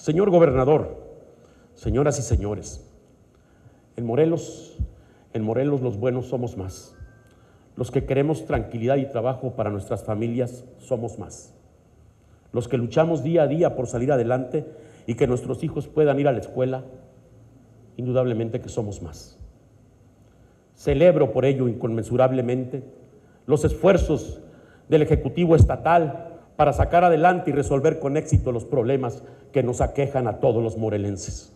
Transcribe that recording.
Señor gobernador, señoras y señores, en Morelos, en Morelos los buenos somos más. Los que queremos tranquilidad y trabajo para nuestras familias somos más. Los que luchamos día a día por salir adelante y que nuestros hijos puedan ir a la escuela, indudablemente que somos más. Celebro por ello inconmensurablemente los esfuerzos del Ejecutivo Estatal para sacar adelante y resolver con éxito los problemas que nos aquejan a todos los morelenses.